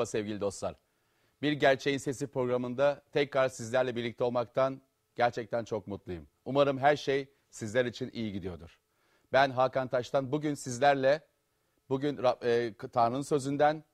Merhaba sevgili dostlar. Bir Gerçeğin Sesi programında tekrar sizlerle birlikte olmaktan gerçekten çok mutluyum. Umarım her şey sizler için iyi gidiyordur. Ben Hakan Taş'tan bugün sizlerle bugün e, Tanrı'nın sözünden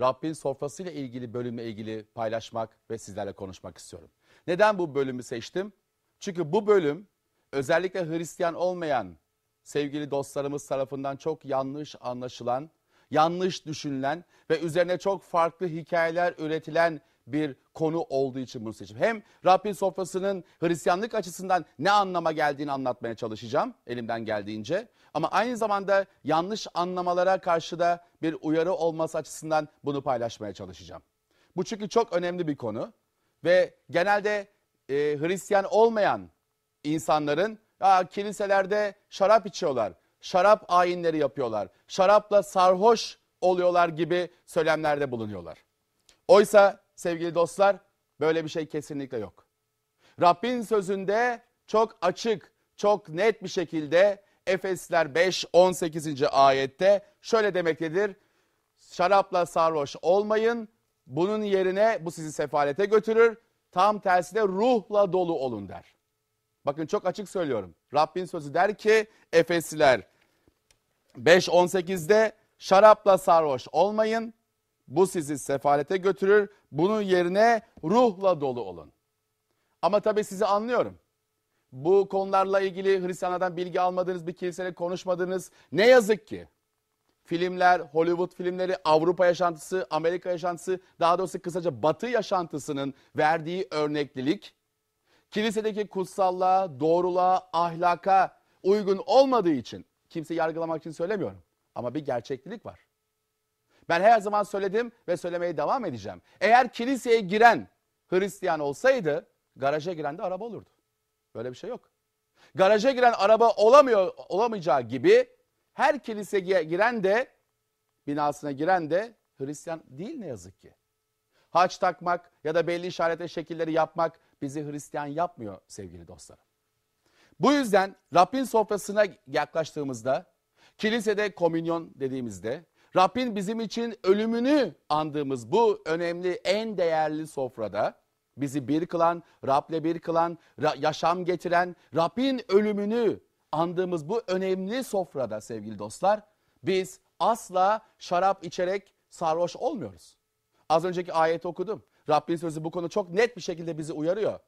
Rabbin sofrasıyla ilgili bölümle ilgili paylaşmak ve sizlerle konuşmak istiyorum. Neden bu bölümü seçtim? Çünkü bu bölüm özellikle Hristiyan olmayan sevgili dostlarımız tarafından çok yanlış anlaşılan, yanlış düşünülen ve üzerine çok farklı hikayeler üretilen bir konu olduğu için bunu seçtim. Hem Rabbin sofrasının Hristiyanlık açısından ne anlama geldiğini anlatmaya çalışacağım elimden geldiğince. Ama aynı zamanda yanlış anlamalara karşı da bir uyarı olması açısından bunu paylaşmaya çalışacağım. Bu çünkü çok önemli bir konu ve genelde e, Hristiyan olmayan insanların ya, kiliselerde şarap içiyorlar, şarap ayinleri yapıyorlar, şarapla sarhoş oluyorlar gibi söylemlerde bulunuyorlar. Oysa sevgili dostlar böyle bir şey kesinlikle yok. Rabbin sözünde çok açık, çok net bir şekilde Efesler 5 18. ayette şöyle demektedir. Şarapla sarhoş olmayın. Bunun yerine bu sizi sefalete götürür. Tam tersine ruhla dolu olun der. Bakın çok açık söylüyorum. Rabbin sözü der ki Efesliler 5.18'de şarapla sarhoş olmayın. Bu sizi sefalete götürür. Bunun yerine ruhla dolu olun. Ama tabii sizi anlıyorum. Bu konularla ilgili Hristiyanlardan bilgi almadığınız, bir kiliseyle konuşmadığınız ne yazık ki filmler, Hollywood filmleri, Avrupa yaşantısı, Amerika yaşantısı, daha doğrusu kısaca Batı yaşantısının verdiği örneklilik kilisedeki kutsallığa, doğruluğa, ahlaka uygun olmadığı için kimse yargılamak için söylemiyorum. Ama bir gerçeklik var. Ben her zaman söyledim ve söylemeye devam edeceğim. Eğer kiliseye giren Hristiyan olsaydı garaja giren de araba olurdu. Böyle bir şey yok. Garaja giren araba olamıyor olamayacağı gibi her kiliseye giren de binasına giren de Hristiyan değil ne yazık ki. Haç takmak ya da belli işarete şekilleri yapmak bizi Hristiyan yapmıyor sevgili dostlarım. Bu yüzden Rabbin sofrasına yaklaştığımızda, kilisede komünyon dediğimizde, Rabbin bizim için ölümünü andığımız bu önemli, en değerli sofrada, bizi bir kılan, Rab'le bir kılan, yaşam getiren, Rabbin ölümünü andığımız bu önemli sofrada sevgili dostlar, biz asla şarap içerek sarhoş olmuyoruz. Az önceki ayeti okudum. Rabbin sözü bu konu çok net bir şekilde bizi uyarıyor.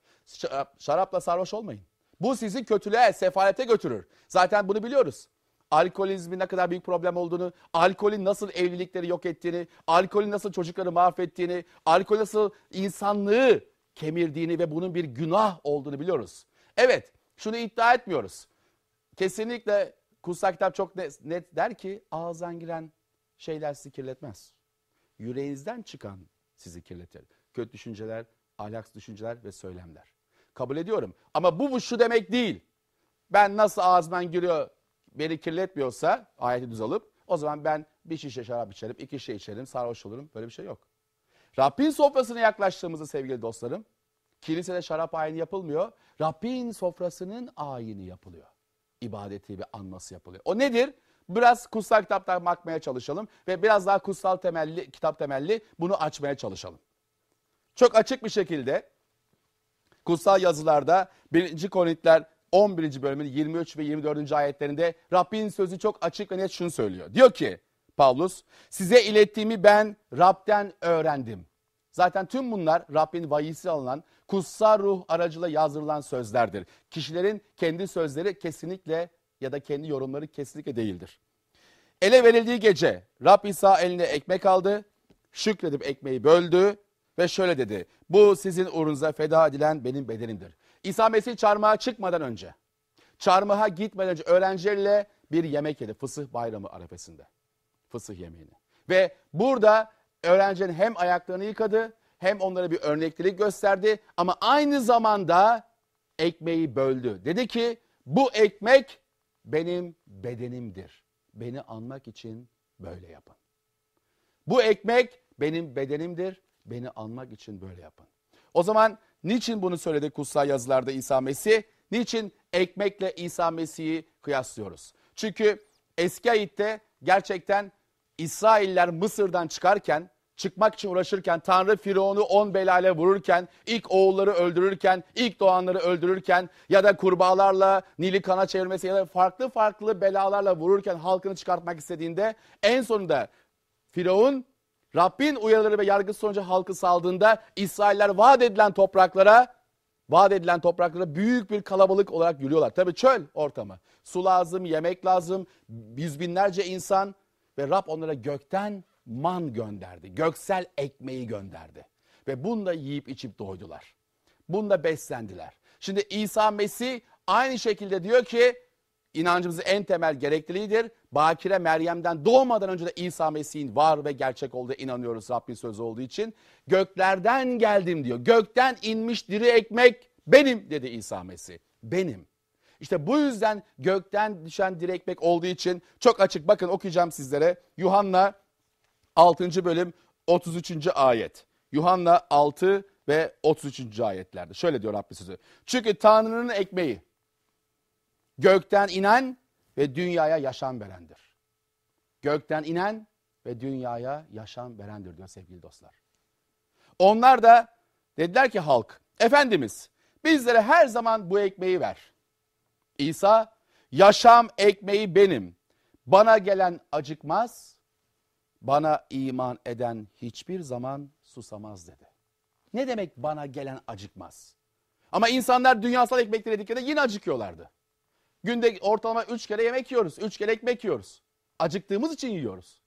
Şarapla sarhoş olmayın. Bu sizi kötülüğe, sefalete götürür. Zaten bunu biliyoruz. Alkolizmin ne kadar büyük problem olduğunu, alkolün nasıl evlilikleri yok ettiğini, alkolün nasıl çocukları mahvettiğini, alkol nasıl insanlığı kemirdiğini ve bunun bir günah olduğunu biliyoruz. Evet, şunu iddia etmiyoruz. Kesinlikle kutsal kitap çok net, net der ki ağızdan giren şeyler sizi kirletmez. Yüreğinizden çıkan sizi kirletir kötü düşünceler, ahlaksız düşünceler ve söylemler. Kabul ediyorum. Ama bu, bu şu demek değil. Ben nasıl ağzımdan giriyor beni kirletmiyorsa ayeti düz alıp o zaman ben bir şişe şarap içerim, iki şişe içerim, sarhoş olurum. Böyle bir şey yok. Rabbin sofrasına yaklaştığımızda sevgili dostlarım, kilisede şarap ayini yapılmıyor. Rabbin sofrasının ayini yapılıyor. İbadeti ve anması yapılıyor. O nedir? Biraz kutsal kitaptan bakmaya çalışalım ve biraz daha kutsal temelli, kitap temelli bunu açmaya çalışalım. Çok açık bir şekilde kutsal yazılarda 1. Korintiler 11. bölümün 23 ve 24. ayetlerinde Rabbin sözü çok açık ve net şunu söylüyor. Diyor ki Pavlus size ilettiğimi ben Rab'den öğrendim. Zaten tüm bunlar Rabbin vahisi alınan kutsal ruh aracılığıyla yazdırılan sözlerdir. Kişilerin kendi sözleri kesinlikle ya da kendi yorumları kesinlikle değildir. Ele verildiği gece Rab İsa eline ekmek aldı, şükredip ekmeği böldü ve şöyle dedi. Bu sizin uğrunuza feda edilen benim bedenimdir. İsa Mesih çarmıha çıkmadan önce, çarmıha gitmeden önce öğrencileriyle bir yemek yedi. Fısıh bayramı arefesinde. Fısıh yemeğini. Ve burada öğrencilerin hem ayaklarını yıkadı hem onlara bir örneklilik gösterdi. Ama aynı zamanda ekmeği böldü. Dedi ki bu ekmek benim bedenimdir. Beni anmak için böyle yapın. Bu ekmek benim bedenimdir Beni anmak için böyle yapın. O zaman niçin bunu söyledi kutsal yazılarda İsa Mesih? Niçin ekmekle İsa Mesih'i kıyaslıyoruz? Çünkü eski ayitte gerçekten İsrailler Mısır'dan çıkarken çıkmak için uğraşırken, Tanrı Firavun'u on belayla vururken, ilk oğulları öldürürken, ilk doğanları öldürürken ya da kurbağalarla Nil'i kana çevirmesi ya da farklı farklı belalarla vururken halkını çıkartmak istediğinde en sonunda Firavun Rabbin uyarıları ve yargısı sonucu halkı saldığında İsrailler vaat edilen topraklara vaat edilen topraklara büyük bir kalabalık olarak yürüyorlar. Tabii çöl ortamı. Su lazım, yemek lazım, yüz binlerce insan ve Rab onlara gökten man gönderdi. Göksel ekmeği gönderdi. Ve bunda yiyip içip doydular. Bunda beslendiler. Şimdi İsa Mesih aynı şekilde diyor ki inancımızın en temel gerekliliğidir. Bakire Meryem'den doğmadan önce de İsa Mesih'in var ve gerçek olduğu inanıyoruz Rabbin sözü olduğu için. Göklerden geldim diyor. Gökten inmiş diri ekmek benim dedi İsa Mesih. Benim. İşte bu yüzden gökten düşen diri ekmek olduğu için çok açık bakın okuyacağım sizlere. Yuhanna 6. bölüm 33. ayet. Yuhanna 6 ve 33. ayetlerde. Şöyle diyor Rabbi sözü. Çünkü Tanrı'nın ekmeği gökten inen ve dünyaya yaşam verendir. Gökten inen ve dünyaya yaşam verendir diyor sevgili dostlar. Onlar da dediler ki halk, Efendimiz bizlere her zaman bu ekmeği ver. İsa, yaşam ekmeği benim. Bana gelen acıkmaz, bana iman eden hiçbir zaman susamaz dedi. Ne demek bana gelen acıkmaz? Ama insanlar dünyasal ekmekleri yediklerinde yine acıkıyorlardı. Günde ortalama üç kere yemek yiyoruz, üç kere ekmek yiyoruz. Acıktığımız için yiyoruz.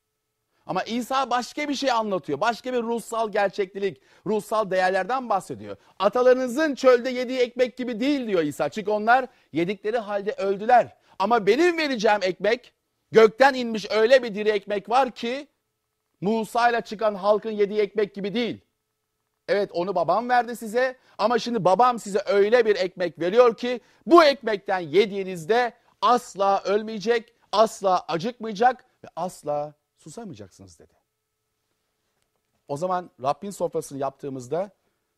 Ama İsa başka bir şey anlatıyor. Başka bir ruhsal gerçeklik, ruhsal değerlerden bahsediyor. Atalarınızın çölde yediği ekmek gibi değil diyor İsa. Çünkü onlar yedikleri halde öldüler. Ama benim vereceğim ekmek gökten inmiş öyle bir diri ekmek var ki Musa ile çıkan halkın yediği ekmek gibi değil. Evet onu babam verdi size ama şimdi babam size öyle bir ekmek veriyor ki bu ekmekten yediğinizde asla ölmeyecek, asla acıkmayacak ve asla susamayacaksınız dedi. O zaman Rabbin sofrasını yaptığımızda,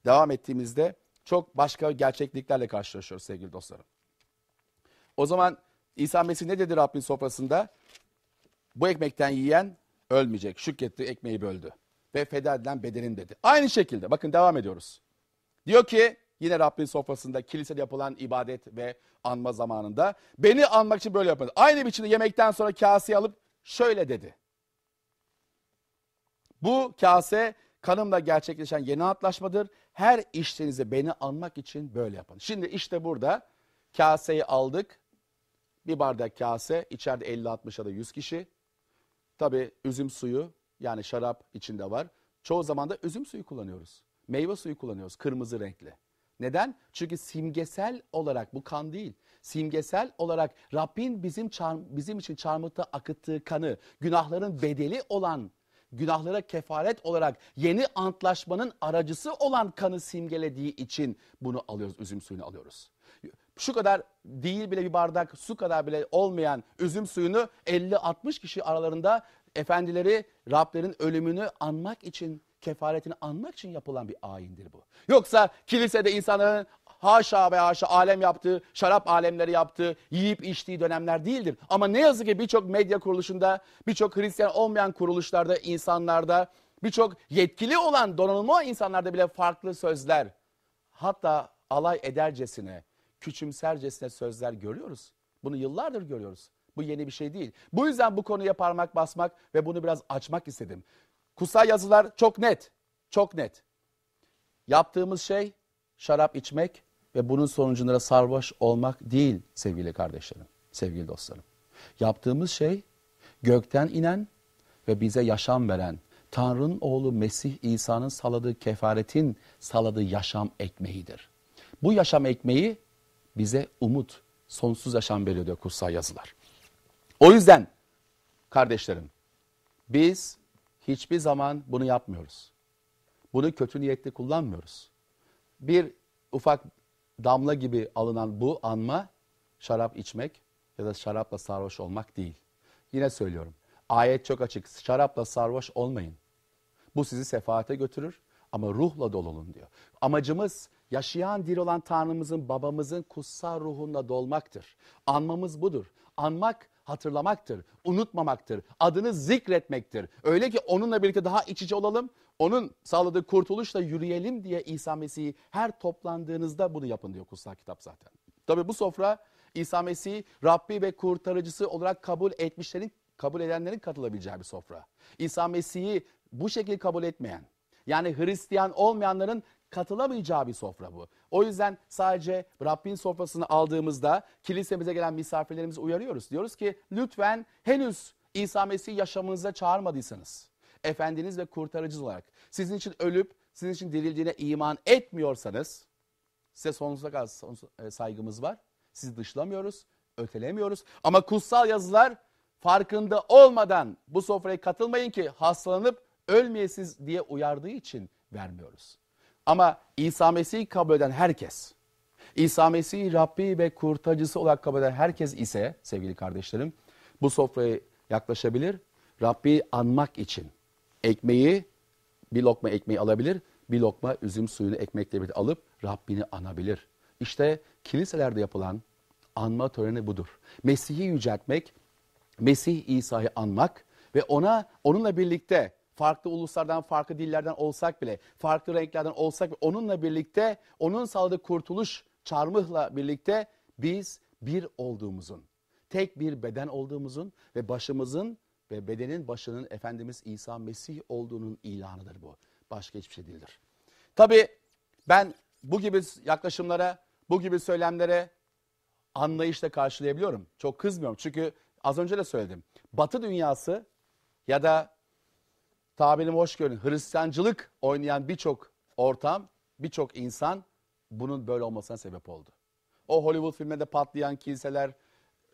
devam ettiğimizde çok başka gerçekliklerle karşılaşıyoruz sevgili dostlarım. O zaman İsa Mesih ne dedi Rabbin sofrasında? Bu ekmekten yiyen ölmeyecek. Şükretti, ekmeği böldü. Ve feda edilen bedenim dedi. Aynı şekilde bakın devam ediyoruz. Diyor ki yine Rabbin sofrasında kilisede yapılan ibadet ve anma zamanında beni anmak için böyle yapın. Aynı biçimde yemekten sonra kaseyi alıp şöyle dedi. Bu kase kanımla gerçekleşen yeni antlaşmadır. Her işlerinizi beni anmak için böyle yapın. Şimdi işte burada kaseyi aldık. Bir bardak kase, içeride 50-60 ya da 100 kişi. Tabi üzüm suyu yani şarap içinde var. Çoğu zaman da üzüm suyu kullanıyoruz. Meyve suyu kullanıyoruz kırmızı renkli. Neden? Çünkü simgesel olarak bu kan değil. Simgesel olarak Rabbin bizim bizim için çarmıhta akıttığı kanı, günahların bedeli olan, günahlara kefaret olarak yeni antlaşmanın aracısı olan kanı simgelediği için bunu alıyoruz, üzüm suyunu alıyoruz şu kadar değil bile bir bardak su kadar bile olmayan üzüm suyunu 50-60 kişi aralarında efendileri Rablerin ölümünü anmak için kefaretini anmak için yapılan bir ayindir bu. Yoksa kilisede insanların haşa ve haşa alem yaptığı, şarap alemleri yaptığı, yiyip içtiği dönemler değildir. Ama ne yazık ki birçok medya kuruluşunda, birçok Hristiyan olmayan kuruluşlarda, insanlarda, birçok yetkili olan donanımlı insanlarda bile farklı sözler, hatta alay edercesine, küçümsercesine sözler görüyoruz. Bunu yıllardır görüyoruz. Bu yeni bir şey değil. Bu yüzden bu konuya parmak basmak ve bunu biraz açmak istedim. Kutsal yazılar çok net. Çok net. Yaptığımız şey şarap içmek ve bunun sonucunda sarhoş olmak değil sevgili kardeşlerim, sevgili dostlarım. Yaptığımız şey gökten inen ve bize yaşam veren Tanrı'nın oğlu Mesih İsa'nın saladığı kefaretin saladığı yaşam ekmeğidir. Bu yaşam ekmeği bize umut, sonsuz yaşam veriyor diyor kutsal yazılar. O yüzden kardeşlerim biz hiçbir zaman bunu yapmıyoruz. Bunu kötü niyetli kullanmıyoruz. Bir ufak damla gibi alınan bu anma şarap içmek ya da şarapla sarhoş olmak değil. Yine söylüyorum. Ayet çok açık. Şarapla sarhoş olmayın. Bu sizi sefaate götürür ama ruhla dolu olun diyor. Amacımız yaşayan diri olan Tanrımızın, babamızın kutsal ruhunda dolmaktır. Anmamız budur. Anmak hatırlamaktır, unutmamaktır, adını zikretmektir. Öyle ki onunla birlikte daha iç içe olalım, onun sağladığı kurtuluşla yürüyelim diye İsa Mesih'i her toplandığınızda bunu yapın diyor kutsal kitap zaten. Tabi bu sofra İsa Mesih'i Rabbi ve kurtarıcısı olarak kabul etmişlerin, kabul edenlerin katılabileceği bir sofra. İsa Mesih'i bu şekilde kabul etmeyen, yani Hristiyan olmayanların katılamayacağı bir sofra bu. O yüzden sadece Rabbin sofrasını aldığımızda kilisemize gelen misafirlerimizi uyarıyoruz. Diyoruz ki lütfen henüz İsa Mesih'i yaşamınıza çağırmadıysanız, Efendiniz ve kurtarıcınız olarak sizin için ölüp sizin için dirildiğine iman etmiyorsanız size sonsuza kadar e, saygımız var. Sizi dışlamıyoruz, ötelemiyoruz. Ama kutsal yazılar farkında olmadan bu sofraya katılmayın ki hastalanıp ölmeyesiz diye uyardığı için vermiyoruz. Ama İsa Mesih'i kabul eden herkes, İsa Mesih'i Rabbi ve kurtarıcısı olarak kabul eden herkes ise sevgili kardeşlerim bu sofraya yaklaşabilir. Rabbi anmak için ekmeği, bir lokma ekmeği alabilir, bir lokma üzüm suyunu ekmekle birlikte alıp Rabbini anabilir. İşte kiliselerde yapılan anma töreni budur. Mesih'i yüceltmek, Mesih İsa'yı anmak ve ona onunla birlikte farklı uluslardan, farklı dillerden olsak bile, farklı renklerden olsak bile onunla birlikte, onun sağladığı kurtuluş çarmıhla birlikte biz bir olduğumuzun, tek bir beden olduğumuzun ve başımızın ve bedenin başının Efendimiz İsa Mesih olduğunun ilanıdır bu. Başka hiçbir şey değildir. Tabii ben bu gibi yaklaşımlara, bu gibi söylemlere anlayışla karşılayabiliyorum. Çok kızmıyorum. Çünkü az önce de söyledim. Batı dünyası ya da tabirimi hoş görün Hristiyancılık oynayan birçok ortam, birçok insan bunun böyle olmasına sebep oldu. O Hollywood filminde patlayan kiliseler,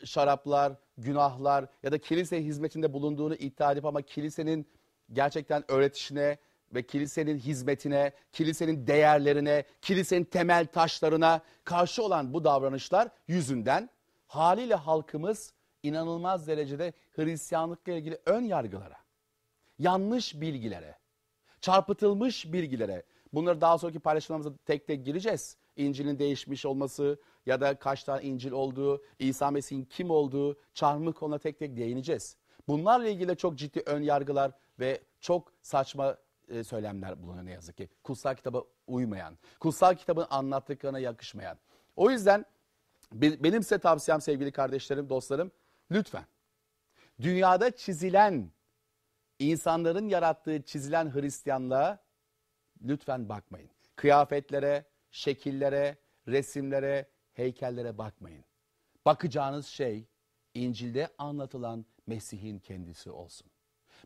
şaraplar, günahlar ya da kilise hizmetinde bulunduğunu iddia edip ama kilisenin gerçekten öğretişine ve kilisenin hizmetine, kilisenin değerlerine, kilisenin temel taşlarına karşı olan bu davranışlar yüzünden haliyle halkımız inanılmaz derecede Hristiyanlıkla ilgili ön yargılara, yanlış bilgilere, çarpıtılmış bilgilere, bunları daha sonraki paylaşımlarımızda tek tek gireceğiz. İncil'in değişmiş olması ya da kaç tane İncil olduğu, İsa Mesih'in kim olduğu, çarmıh konuda tek tek değineceğiz. Bunlarla ilgili çok ciddi ön yargılar ve çok saçma e, söylemler bulunuyor ne yazık ki. Kutsal kitaba uymayan, kutsal kitabın anlattıklarına yakışmayan. O yüzden benim size tavsiyem sevgili kardeşlerim, dostlarım, lütfen dünyada çizilen, insanların yarattığı çizilen Hristiyanlığa lütfen bakmayın. Kıyafetlere, şekillere, resimlere, heykellere bakmayın. Bakacağınız şey İncil'de anlatılan Mesih'in kendisi olsun.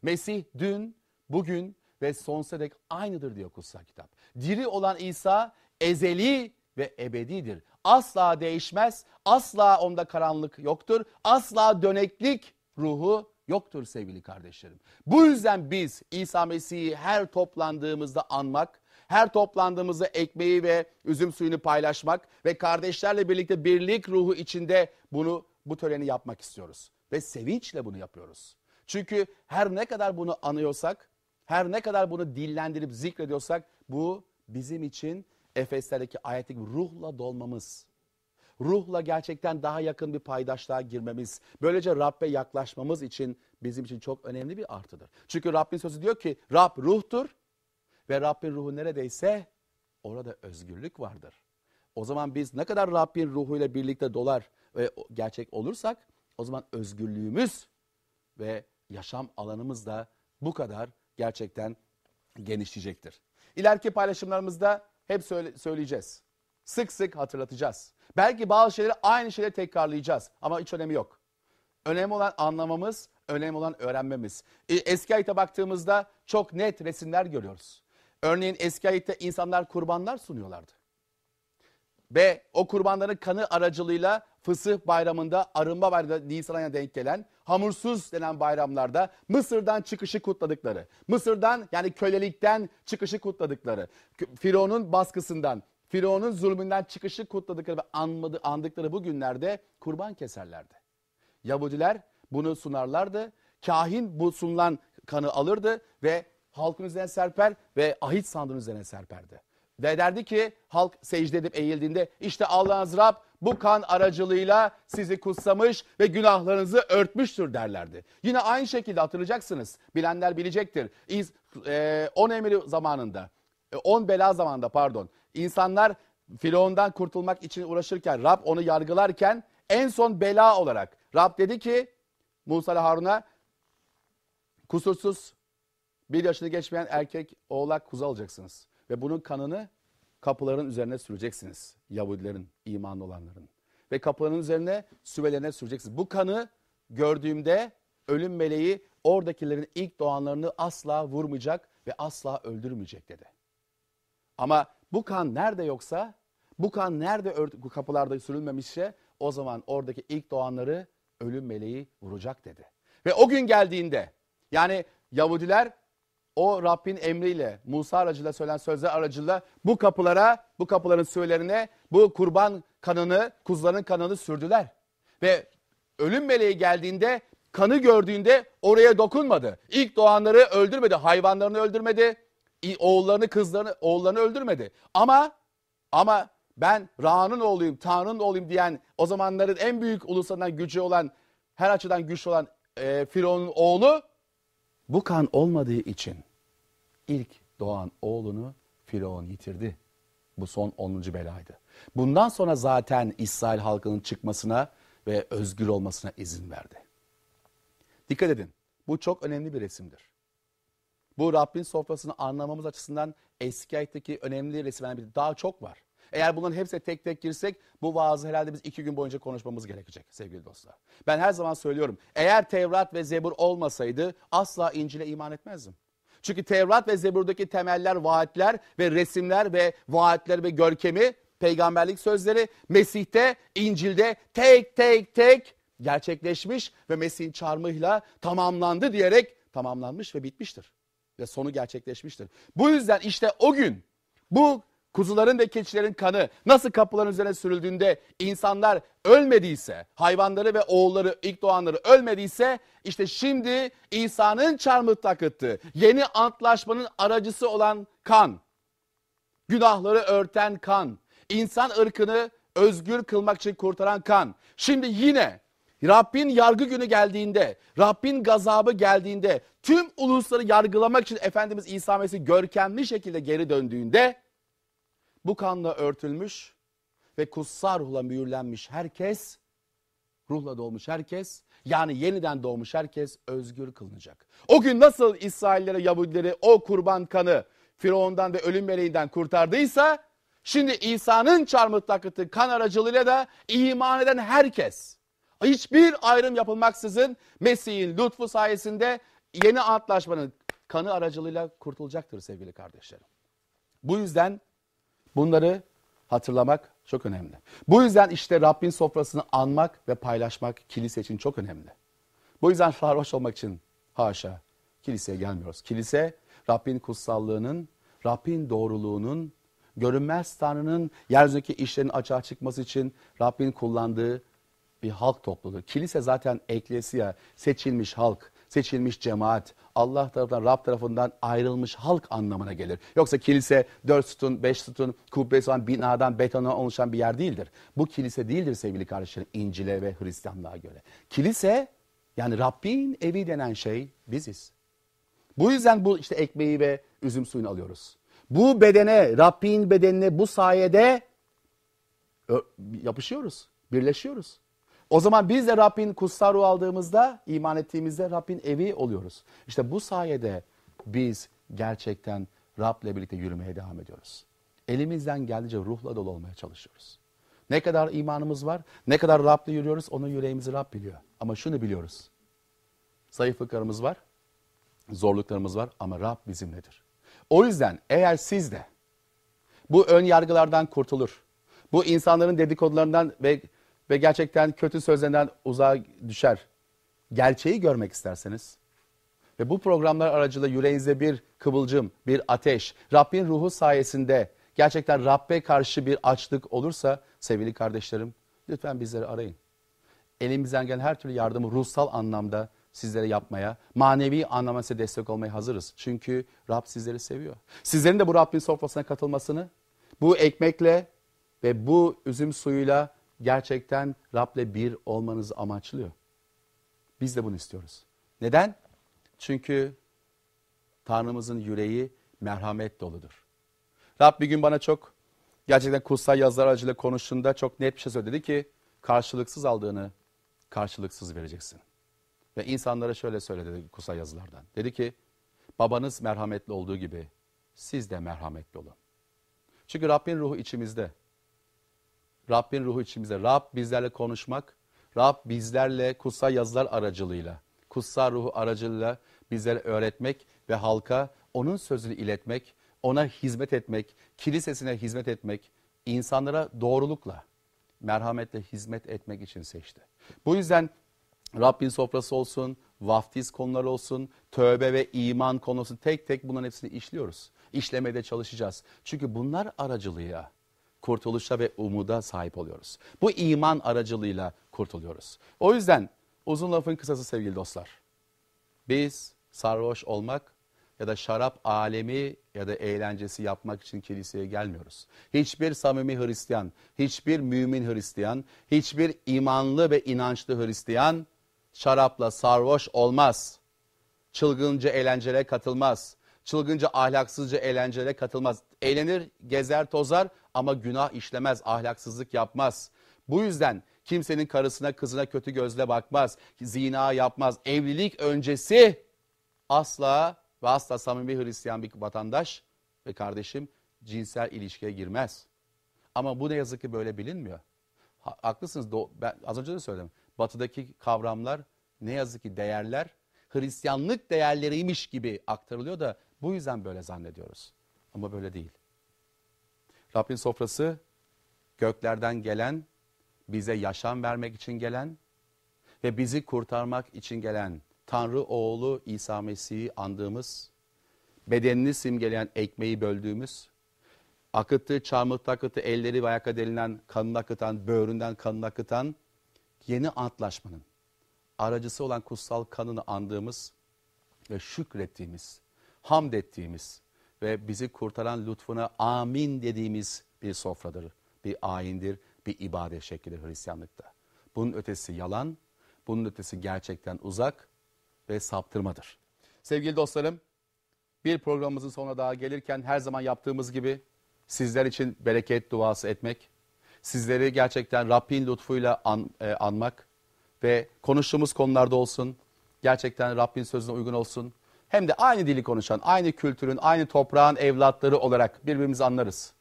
Mesih dün, bugün ve sonsuza dek aynıdır diyor kutsal kitap. Diri olan İsa ezeli ve ebedidir. Asla değişmez, asla onda karanlık yoktur, asla döneklik ruhu yoktur sevgili kardeşlerim. Bu yüzden biz İsa Mesih'i her toplandığımızda anmak, her toplandığımızda ekmeği ve üzüm suyunu paylaşmak ve kardeşlerle birlikte birlik ruhu içinde bunu bu töreni yapmak istiyoruz. Ve sevinçle bunu yapıyoruz. Çünkü her ne kadar bunu anıyorsak, her ne kadar bunu dillendirip zikrediyorsak bu bizim için Efeslerdeki ayetteki ruhla dolmamız. Ruhla gerçekten daha yakın bir paydaşlığa girmemiz. Böylece Rab'be yaklaşmamız için bizim için çok önemli bir artıdır. Çünkü Rabbin sözü diyor ki Rab ruhtur ve Rabbin ruhu neredeyse orada özgürlük vardır. O zaman biz ne kadar Rabbin ruhuyla birlikte dolar ve gerçek olursak o zaman özgürlüğümüz ve yaşam alanımız da bu kadar gerçekten genişleyecektir. İleriki paylaşımlarımızda hep söyle, söyleyeceğiz. Sık sık hatırlatacağız. Belki bazı şeyleri aynı şeyleri tekrarlayacağız ama hiç önemi yok. Önemli olan anlamamız, önemli olan öğrenmemiz. E, eski ayete baktığımızda çok net resimler görüyoruz. Örneğin eski ayette insanlar kurbanlar sunuyorlardı. Ve o kurbanların kanı aracılığıyla Fısıh bayramında, Arınma bayramında Nisan ayına denk gelen hamursuz denen bayramlarda Mısır'dan çıkışı kutladıkları, Mısır'dan yani kölelikten çıkışı kutladıkları, Firavun'un baskısından, Firavun'un zulmünden çıkışı kutladıkları ve anmadı, andıkları bu günlerde kurban keserlerdi. Yahudiler bunu sunarlardı. Kahin bu sunulan kanı alırdı ve halkın üzerine serper ve ahit sandığın üzerine serperdi. Ve derdi ki halk secde edip eğildiğinde işte Allah'ınız Rab bu kan aracılığıyla sizi kutsamış ve günahlarınızı örtmüştür derlerdi. Yine aynı şekilde hatırlayacaksınız. Bilenler bilecektir. İz, e, on emri zamanında, e, on bela zamanında pardon. İnsanlar Firavundan kurtulmak için uğraşırken, Rab onu yargılarken en son bela olarak Rab dedi ki Musa ile Harun'a kusursuz bir yaşını geçmeyen erkek oğlak kuzu alacaksınız. Ve bunun kanını kapıların üzerine süreceksiniz. Yahudilerin, imanlı olanların. Ve kapıların üzerine süvelerine süreceksiniz. Bu kanı gördüğümde ölüm meleği oradakilerin ilk doğanlarını asla vurmayacak ve asla öldürmeyecek dedi. Ama bu kan nerede yoksa, bu kan nerede kapılarda sürülmemişse o zaman oradaki ilk doğanları ölüm meleği vuracak dedi. Ve o gün geldiğinde yani Yahudiler o Rabbin emriyle Musa aracılığıyla söylenen sözler aracılığıyla bu kapılara, bu kapıların süvelerine bu kurban kanını, kuzuların kanını sürdüler. Ve ölüm meleği geldiğinde kanı gördüğünde oraya dokunmadı. İlk doğanları öldürmedi, hayvanlarını öldürmedi, oğullarını, kızlarını, oğullarını öldürmedi. Ama ama ben Ra'nın oğluyum, Tanrı'nın oğluyum diyen o zamanların en büyük uluslarından gücü olan, her açıdan güçlü olan e, Firavun'un oğlu bu kan olmadığı için ilk doğan oğlunu Firavun yitirdi. Bu son 10. belaydı. Bundan sonra zaten İsrail halkının çıkmasına ve özgür olmasına izin verdi. Dikkat edin. Bu çok önemli bir resimdir. Bu Rabbin sofrasını anlamamız açısından eski ayetteki önemli resimlerden bir daha çok var. Eğer bunların hepsine tek tek girsek bu vaazı herhalde biz iki gün boyunca konuşmamız gerekecek sevgili dostlar. Ben her zaman söylüyorum eğer Tevrat ve Zebur olmasaydı asla İncil'e iman etmezdim. Çünkü Tevrat ve Zebur'daki temeller, vaatler ve resimler ve vaatler ve görkemi, peygamberlik sözleri Mesih'te, İncil'de tek tek tek gerçekleşmiş ve Mesih'in çarmıhıyla tamamlandı diyerek tamamlanmış ve bitmiştir. Ve sonu gerçekleşmiştir. Bu yüzden işte o gün bu kuzuların ve keçilerin kanı nasıl kapıların üzerine sürüldüğünde insanlar ölmediyse, hayvanları ve oğulları, ilk doğanları ölmediyse işte şimdi İsa'nın çarmıh takıttığı yeni antlaşmanın aracısı olan kan, günahları örten kan, insan ırkını özgür kılmak için kurtaran kan. Şimdi yine Rabbin yargı günü geldiğinde, Rabbin gazabı geldiğinde, tüm ulusları yargılamak için Efendimiz İsa Mesih görkemli şekilde geri döndüğünde bu kanla örtülmüş ve kutsal ruhla mühürlenmiş herkes, ruhla doğmuş herkes, yani yeniden doğmuş herkes özgür kılınacak. O gün nasıl İsraillere, Yahudileri o kurban kanı Firavundan ve ölüm meleğinden kurtardıysa, şimdi İsa'nın çarmıh takıtı kan aracılığıyla da iman eden herkes, hiçbir ayrım yapılmaksızın Mesih'in lütfu sayesinde yeni antlaşmanın kanı aracılığıyla kurtulacaktır sevgili kardeşlerim. Bu yüzden Bunları hatırlamak çok önemli. Bu yüzden işte Rabbin sofrasını anmak ve paylaşmak kilise için çok önemli. Bu yüzden sarhoş olmak için haşa kiliseye gelmiyoruz. Kilise Rabbin kutsallığının, Rabbin doğruluğunun, görünmez Tanrı'nın yeryüzündeki işlerin açığa çıkması için Rabbin kullandığı bir halk topluluğu. Kilise zaten eklesiya, seçilmiş halk, seçilmiş cemaat, Allah tarafından, Rab tarafından ayrılmış halk anlamına gelir. Yoksa kilise dört sütun, beş sütun, kubbesi olan binadan, betona oluşan bir yer değildir. Bu kilise değildir sevgili kardeşlerim İncil'e ve Hristiyanlığa göre. Kilise yani Rabbin evi denen şey biziz. Bu yüzden bu işte ekmeği ve üzüm suyunu alıyoruz. Bu bedene, Rabbin bedenine bu sayede yapışıyoruz, birleşiyoruz. O zaman biz de Rabbin kutsal ruh aldığımızda, iman ettiğimizde Rabbin evi oluyoruz. İşte bu sayede biz gerçekten Rab'le birlikte yürümeye devam ediyoruz. Elimizden geldiğince ruhla dolu olmaya çalışıyoruz. Ne kadar imanımız var, ne kadar Rab'le yürüyoruz, onun yüreğimizi Rab biliyor. Ama şunu biliyoruz. Zayıflıklarımız var, zorluklarımız var ama Rab bizimledir. O yüzden eğer siz de bu ön yargılardan kurtulur, bu insanların dedikodularından ve ve gerçekten kötü sözlerinden uzağa düşer. Gerçeği görmek isterseniz ve bu programlar aracılığıyla yüreğinizde bir kıvılcım, bir ateş, Rabbin ruhu sayesinde gerçekten Rabbe karşı bir açlık olursa sevgili kardeşlerim lütfen bizleri arayın. Elimizden gelen her türlü yardımı ruhsal anlamda sizlere yapmaya, manevi anlamda size destek olmaya hazırız. Çünkü Rab sizleri seviyor. Sizlerin de bu Rabbin sofrasına katılmasını, bu ekmekle ve bu üzüm suyuyla gerçekten Rab'le bir olmanızı amaçlıyor. Biz de bunu istiyoruz. Neden? Çünkü Tanrımızın yüreği merhamet doludur. Rab bir gün bana çok gerçekten kutsal yazılar aracılığıyla konuştuğunda çok net bir şey söyledi. Ki karşılıksız aldığını karşılıksız vereceksin. Ve insanlara şöyle söyledi kutsal yazılardan. Dedi ki babanız merhametli olduğu gibi siz de merhametli olun. Çünkü Rabbin ruhu içimizde. Rabbin ruhu içimizde. Rab bizlerle konuşmak, Rab bizlerle kutsal yazılar aracılığıyla, kutsal ruhu aracılığıyla bizlere öğretmek ve halka onun sözünü iletmek, ona hizmet etmek, kilisesine hizmet etmek, insanlara doğrulukla, merhametle hizmet etmek için seçti. Bu yüzden Rabbin sofrası olsun, vaftiz konuları olsun, tövbe ve iman konusu tek tek bunların hepsini işliyoruz. İşlemeye çalışacağız. Çünkü bunlar aracılığıyla kurtuluşa ve umuda sahip oluyoruz. Bu iman aracılığıyla kurtuluyoruz. O yüzden uzun lafın kısası sevgili dostlar. Biz sarhoş olmak ya da şarap alemi ya da eğlencesi yapmak için kiliseye gelmiyoruz. Hiçbir samimi Hristiyan, hiçbir mümin Hristiyan, hiçbir imanlı ve inançlı Hristiyan şarapla sarhoş olmaz. Çılgınca eğlencelere katılmaz. Çılgınca ahlaksızca eğlencelere katılmaz. Eğlenir, gezer, tozar ama günah işlemez, ahlaksızlık yapmaz. Bu yüzden kimsenin karısına, kızına kötü gözle bakmaz, zina yapmaz. Evlilik öncesi asla ve asla samimi Hristiyan bir vatandaş ve kardeşim cinsel ilişkiye girmez. Ama bu ne yazık ki böyle bilinmiyor. Ha, haklısınız. Ben az önce de söyledim. Batıdaki kavramlar ne yazık ki değerler Hristiyanlık değerleriymiş gibi aktarılıyor da bu yüzden böyle zannediyoruz. Ama böyle değil. Rabbin sofrası göklerden gelen, bize yaşam vermek için gelen ve bizi kurtarmak için gelen Tanrı oğlu İsa Mesih'i andığımız, bedenini simgeleyen ekmeği böldüğümüz, akıttığı çarmıhta akıttığı elleri ve ayakta delinen kanını akıtan, böğründen kanını akıtan yeni antlaşmanın aracısı olan kutsal kanını andığımız ve şükrettiğimiz, hamd ettiğimiz ve bizi kurtaran lütfuna amin dediğimiz bir sofradır, bir ayindir, bir ibadet şeklidir Hristiyanlıkta. Bunun ötesi yalan, bunun ötesi gerçekten uzak ve saptırmadır. Sevgili dostlarım, bir programımızın sonuna daha gelirken her zaman yaptığımız gibi sizler için bereket duası etmek, sizleri gerçekten Rabbin lütfuyla an, e, anmak ve konuştuğumuz konularda olsun, gerçekten Rabbin sözüne uygun olsun. Hem de aynı dili konuşan, aynı kültürün, aynı toprağın evlatları olarak birbirimizi anlarız.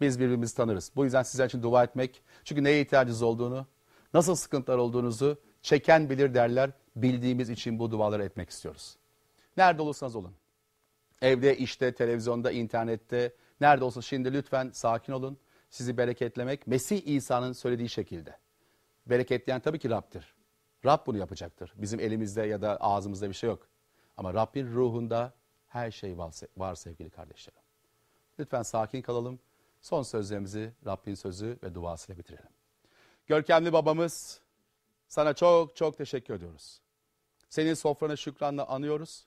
Biz birbirimizi tanırız. Bu yüzden sizler için dua etmek, çünkü neye ihtiyacınız olduğunu, nasıl sıkıntılar olduğunuzu çeken bilir derler. Bildiğimiz için bu duaları etmek istiyoruz. Nerede olursanız olun. Evde, işte, televizyonda, internette, nerede olsa şimdi lütfen sakin olun. Sizi bereketlemek Mesih İsa'nın söylediği şekilde. Bereketleyen tabii ki Rab'dir. Rab bunu yapacaktır. Bizim elimizde ya da ağzımızda bir şey yok. Ama Rabbin ruhunda her şey var, sevgili kardeşlerim. Lütfen sakin kalalım. Son sözlerimizi Rabbin sözü ve duasıyla bitirelim. Görkemli babamız sana çok çok teşekkür ediyoruz. Senin sofranı şükranla anıyoruz.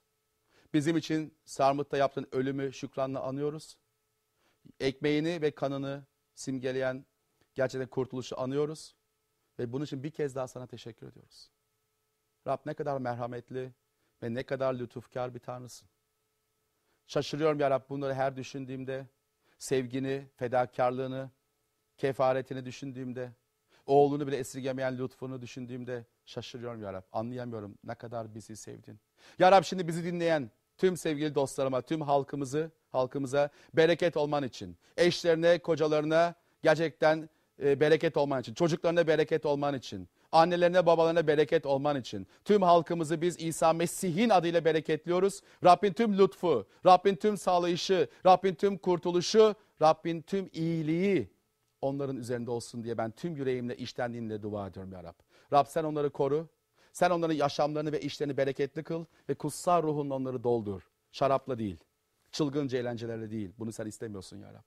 Bizim için sarmıkta yaptığın ölümü şükranla anıyoruz. Ekmeğini ve kanını simgeleyen gerçekten kurtuluşu anıyoruz. Ve bunun için bir kez daha sana teşekkür ediyoruz. Rab ne kadar merhametli ve ne kadar lütufkar bir Tanrısın. Şaşırıyorum ya Rab bunları her düşündüğümde, sevgini, fedakarlığını, kefaretini düşündüğümde, oğlunu bile esirgemeyen lütfunu düşündüğümde şaşırıyorum ya Rab. Anlayamıyorum ne kadar bizi sevdin. Ya Rab şimdi bizi dinleyen tüm sevgili dostlarıma, tüm halkımızı, halkımıza bereket olman için, eşlerine, kocalarına gerçekten e, bereket olman için, çocuklarına bereket olman için, annelerine babalarına bereket olman için. Tüm halkımızı biz İsa Mesih'in adıyla bereketliyoruz. Rabbin tüm lütfu, Rabbin tüm sağlayışı, Rabbin tüm kurtuluşu, Rabbin tüm iyiliği onların üzerinde olsun diye ben tüm yüreğimle içtenliğimle dua ediyorum ya Rab. Rab sen onları koru. Sen onların yaşamlarını ve işlerini bereketli kıl ve kutsal ruhunla onları doldur. Şarapla değil, çılgınca eğlencelerle değil. Bunu sen istemiyorsun ya Rab.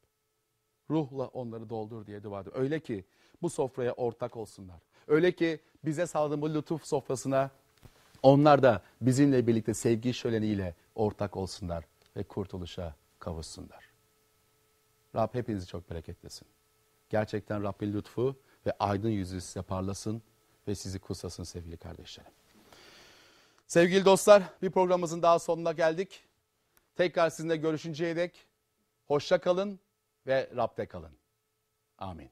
Ruhla onları doldur diye dua ediyorum. Öyle ki bu sofraya ortak olsunlar. Öyle ki bize sağladığın bu lütuf sofrasına onlar da bizimle birlikte sevgi şöleniyle ortak olsunlar ve kurtuluşa kavuşsunlar. Rab hepinizi çok bereketlesin. Gerçekten Rabbin lütfu ve aydın yüzü size parlasın ve sizi kutsasın sevgili kardeşlerim. Sevgili dostlar bir programımızın daha sonuna geldik. Tekrar sizinle görüşünceye dek hoşça kalın ve Rab'de kalın. Amin.